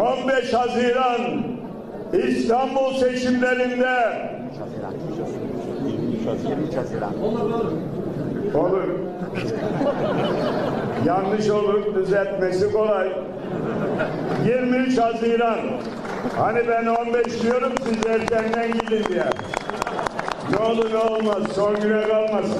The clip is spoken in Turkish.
15 Haziran İstanbul seçimlerinde 23 Haziran. olur. Yanlış olur, düzeltmesi kolay. 23 Haziran. Hani ben 15 diyorum siz erkenden gidin diye. Ne olur ne olmaz, son güne kalmasın.